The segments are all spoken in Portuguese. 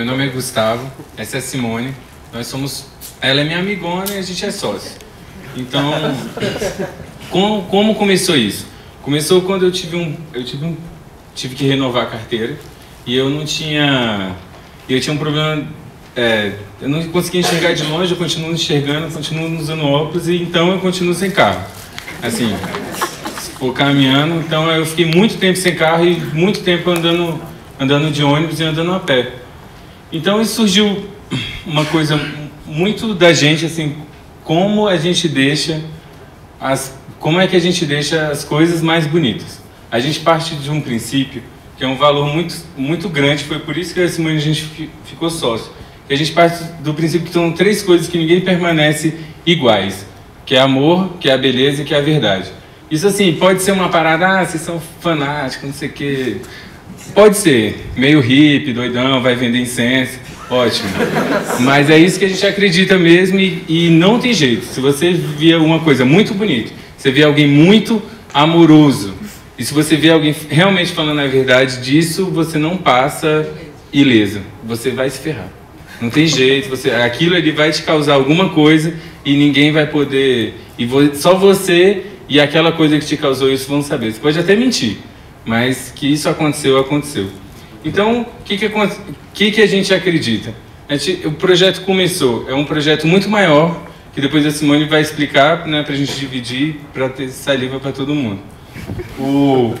Meu nome é Gustavo, essa é a Simone. Nós somos. Ela é minha amigona e a gente é sócio. Então, como, como começou isso? Começou quando eu tive um. Eu tive um. Tive que renovar a carteira e eu não tinha. Eu tinha um problema. É, eu não conseguia enxergar de longe, eu continuo enxergando, continuo usando óculos e então eu continuo sem carro. Assim, for caminhando, então eu fiquei muito tempo sem carro e muito tempo andando, andando de ônibus e andando a pé. Então isso surgiu uma coisa muito da gente, assim, como a gente deixa as, como é que a gente deixa as coisas mais bonitas. A gente parte de um princípio que é um valor muito, muito grande, foi por isso que a Simone a gente ficou sócio. E a gente parte do princípio que são três coisas que ninguém permanece iguais, que é amor, que é a beleza e que é a verdade. Isso assim, pode ser uma parada, ah, vocês são fanáticos, não sei o quê. Pode ser, meio hippie, doidão, vai vender incenso, ótimo. Mas é isso que a gente acredita mesmo e, e não tem jeito. Se você vê alguma coisa muito bonita, você vê alguém muito amoroso, e se você vê alguém realmente falando a verdade disso, você não passa ileso. Você vai se ferrar. Não tem jeito. Você, aquilo ele vai te causar alguma coisa e ninguém vai poder. E só você e aquela coisa que te causou isso vão saber. Você pode até mentir, mas que isso aconteceu, aconteceu. Então, o que, que, que, que a gente acredita? A gente, o projeto começou, é um projeto muito maior, que depois a Simone vai explicar né, para a gente dividir, para ter saliva para todo mundo. O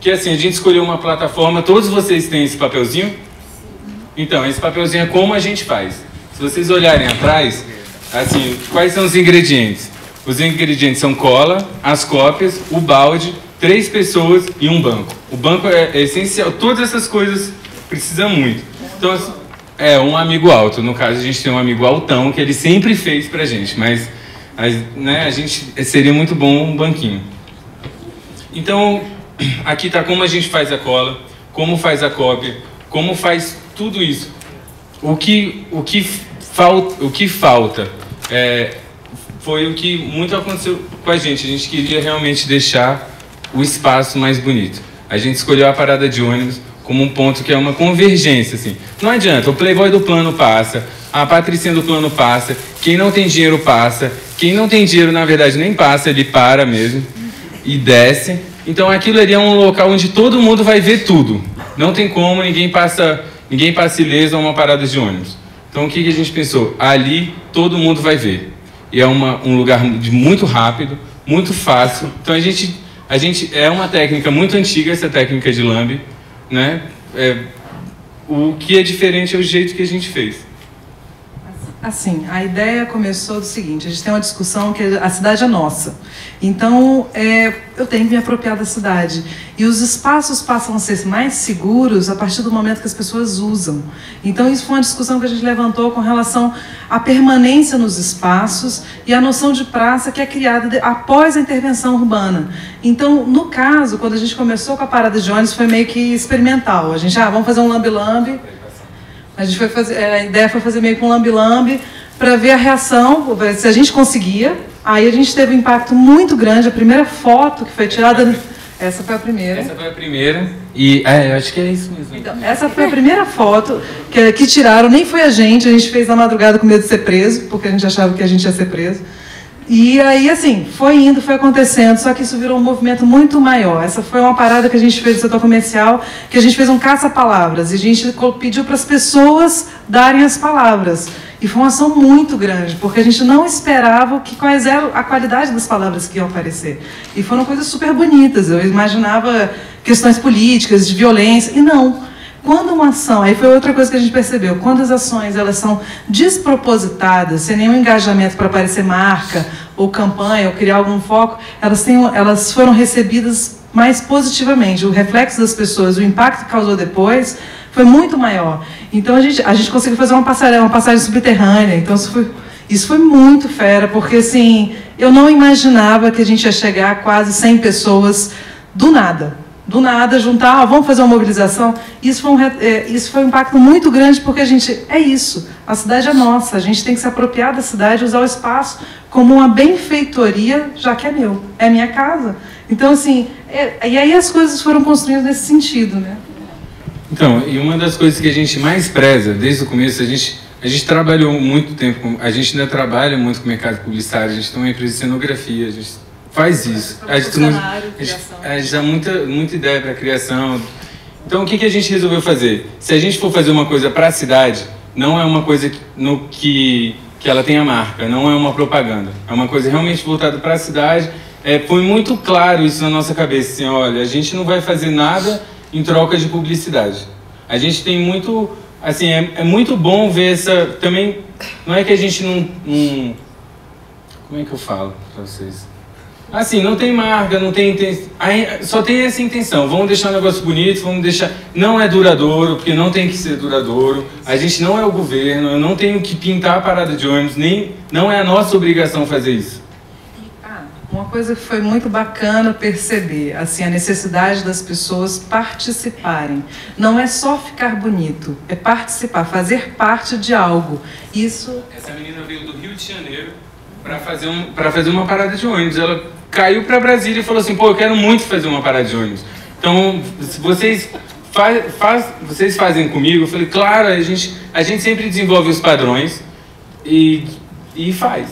que assim, a gente escolheu uma plataforma, todos vocês têm esse papelzinho? Então, esse papelzinho é como a gente faz. Se vocês olharem atrás, assim, quais são os ingredientes? Os ingredientes são cola, as cópias, o balde, três pessoas e um banco. O banco é, é essencial, todas essas coisas precisam muito. Então, assim, é um amigo alto. No caso, a gente tem um amigo altão que ele sempre fez pra gente, mas, mas né, a gente seria muito bom um banquinho. Então, aqui está como a gente faz a cola, como faz a cópia, como faz tudo isso. O que, o que, falta, o que falta é, foi o que muito aconteceu com a gente. A gente queria realmente deixar o espaço mais bonito. A gente escolheu a parada de ônibus como um ponto que é uma convergência. Assim. Não adianta, o playboy do plano passa, a patricinha do plano passa, quem não tem dinheiro passa, quem não tem dinheiro, na verdade, nem passa, ele para mesmo e desce. Então aquilo ali é um local onde todo mundo vai ver tudo. Não tem como, ninguém passa, ninguém passa ileso a uma parada de ônibus. Então o que, que a gente pensou? Ali todo mundo vai ver. E é uma, um lugar muito rápido, muito fácil. Então a gente, a gente é uma técnica muito antiga essa técnica de lambe, né? É, o que é diferente é o jeito que a gente fez. Assim, a ideia começou do seguinte: a gente tem uma discussão que a cidade é nossa. Então, é, eu tenho que me apropriar da cidade. E os espaços passam a ser mais seguros a partir do momento que as pessoas usam. Então, isso foi uma discussão que a gente levantou com relação à permanência nos espaços e a noção de praça que é criada de, após a intervenção urbana. Então, no caso, quando a gente começou com a parada de ônibus, foi meio que experimental. A gente, ah, vamos fazer um lambe-lambe a gente foi fazer, é, a ideia foi fazer meio com lambi-lambi para ver a reação, se a gente conseguia. Aí a gente teve um impacto muito grande. A primeira foto que foi tirada, essa foi a primeira. Essa foi a primeira. E é, eu acho que é isso mesmo. Então, essa foi a primeira foto que, que tiraram. Nem foi a gente. A gente fez na madrugada com medo de ser preso, porque a gente achava que a gente ia ser preso. E aí, assim, foi indo, foi acontecendo, só que isso virou um movimento muito maior. Essa foi uma parada que a gente fez no setor comercial, que a gente fez um caça-palavras, e a gente pediu para as pessoas darem as palavras. E foi uma ação muito grande, porque a gente não esperava que quais eram a qualidade das palavras que iam aparecer. E foram coisas super bonitas. Eu imaginava questões políticas, de violência, e não. Quando uma ação, aí foi outra coisa que a gente percebeu, quando as ações elas são despropositadas, sem nenhum engajamento para aparecer marca ou campanha ou criar algum foco, elas, têm, elas foram recebidas mais positivamente. O reflexo das pessoas, o impacto que causou depois foi muito maior. Então a gente, a gente conseguiu fazer uma passagem, uma passagem subterrânea. Então isso foi, isso foi muito fera, porque assim, eu não imaginava que a gente ia chegar a quase 100 pessoas do nada do nada juntar, ah, vamos fazer uma mobilização. Isso foi, um, é, isso foi um impacto muito grande, porque a gente, é isso, a cidade é nossa, a gente tem que se apropriar da cidade, usar o espaço como uma benfeitoria, já que é meu, é minha casa. Então, assim, é, e aí as coisas foram construídas nesse sentido, né? Então, e uma das coisas que a gente mais preza desde o começo, a gente, a gente trabalhou muito tempo, a gente ainda trabalha muito com o mercado publicitário, a gente tem uma empresa de cenografia, a gente faz isso. A gente, a gente, a gente dá muita, muita ideia para a criação. Então, o que, que a gente resolveu fazer? Se a gente for fazer uma coisa para a cidade, não é uma coisa no que, que ela tenha marca, não é uma propaganda. É uma coisa realmente voltada para a cidade. É, foi muito claro isso na nossa cabeça, assim, olha, a gente não vai fazer nada em troca de publicidade. A gente tem muito, assim, é, é muito bom ver essa, também, não é que a gente não, não como é que eu falo para vocês? Assim, não tem marca, não tem intenção. Só tem essa intenção. Vamos deixar um negócio bonito, vamos deixar. Não é duradouro, porque não tem que ser duradouro. A gente não é o governo, eu não tenho que pintar a parada de ônibus, nem. Não é a nossa obrigação fazer isso. Ah, uma coisa que foi muito bacana perceber, assim, a necessidade das pessoas participarem. Não é só ficar bonito, é participar, fazer parte de algo. Isso. Essa menina veio do Rio de Janeiro para fazer, um, fazer uma parada de ônibus. Ela caiu para Brasília e falou assim: pô, eu quero muito fazer uma parada de ônibus. Então, vocês, faz, faz, vocês fazem comigo? Eu falei: claro, a gente, a gente sempre desenvolve os padrões e, e faz.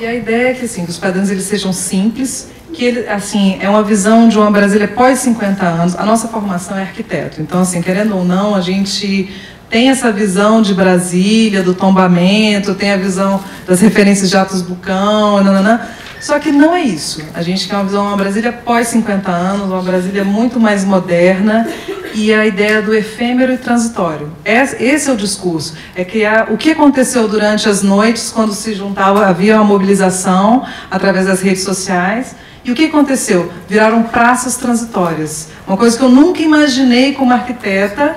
E a ideia é que, assim, que os padrões eles sejam simples, que ele, assim, é uma visão de uma Brasília pós 50 anos. A nossa formação é arquiteto. Então, assim, querendo ou não, a gente tem essa visão de Brasília, do tombamento, tem a visão das referências de Atos Bucão, nananã. Só que não é isso. A gente quer uma visão, uma Brasília pós 50 anos, uma Brasília muito mais moderna e a ideia do efêmero e transitório. Esse é o discurso. É criar o que aconteceu durante as noites quando se juntava, havia uma mobilização através das redes sociais. E o que aconteceu? Viraram praças transitórias. Uma coisa que eu nunca imaginei como arquiteta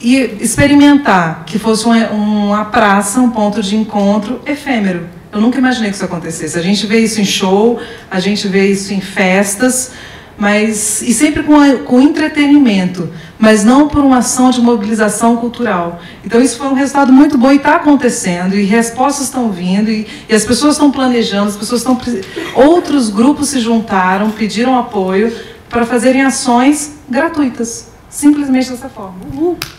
e experimentar que fosse uma, uma praça, um ponto de encontro efêmero eu nunca imaginei que isso acontecesse. A gente vê isso em show, a gente vê isso em festas, mas e sempre com, com entretenimento, mas não por uma ação de mobilização cultural. Então isso foi um resultado muito bom e está acontecendo e respostas estão vindo e, e as pessoas estão planejando, as pessoas estão outros grupos se juntaram, pediram apoio para fazerem ações gratuitas. Simplesmente dessa forma.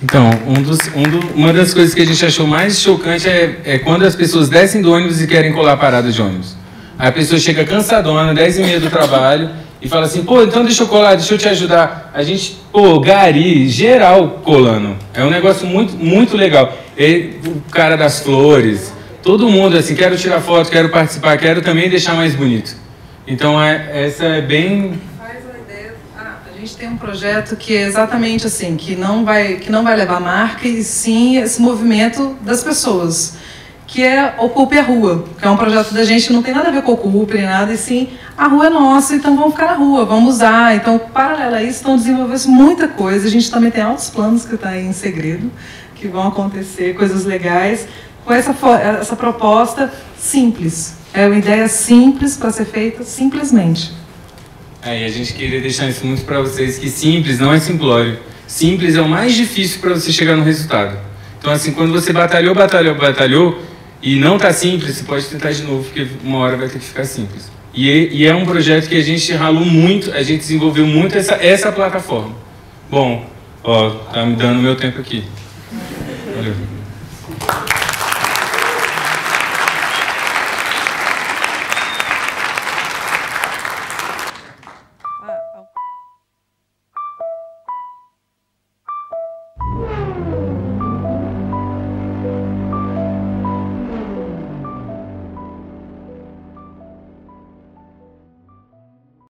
Então, um dos, um do, uma das coisas que a gente achou mais chocante é, é quando as pessoas descem do ônibus e querem colar parada de ônibus. A pessoa chega cansadona, 10 e meia do trabalho, e fala assim, pô, então deixa eu colar, deixa eu te ajudar. A gente, pô, gari, geral colando. É um negócio muito, muito legal. E, o cara das flores, todo mundo assim, quero tirar foto, quero participar, quero também deixar mais bonito. Então, é, essa é bem gente tem um projeto que é exatamente assim, que não vai, que não vai levar marca e sim esse movimento das pessoas, que é Ocupe a Rua, que é um projeto da gente que não tem nada a ver com Ocupe nem nada, e sim a rua é nossa, então vamos ficar na rua, vamos usar. Então, paralelo a isso, estão desenvolvendo muita coisa. A gente também tem altos planos que está em segredo, que vão acontecer, coisas legais, com essa, essa proposta simples. É uma ideia simples para ser feita simplesmente. É, e a gente queria deixar isso muito para vocês que simples não é simplório. Simples é o mais difícil para você chegar no resultado. Então, assim, quando você batalhou, batalhou, batalhou e não está simples, você pode tentar de novo, porque uma hora vai ter que ficar simples. E, e é um projeto que a gente ralou muito, a gente desenvolveu muito essa, essa plataforma. Bom, ó, tá me dando meu tempo aqui. Valeu.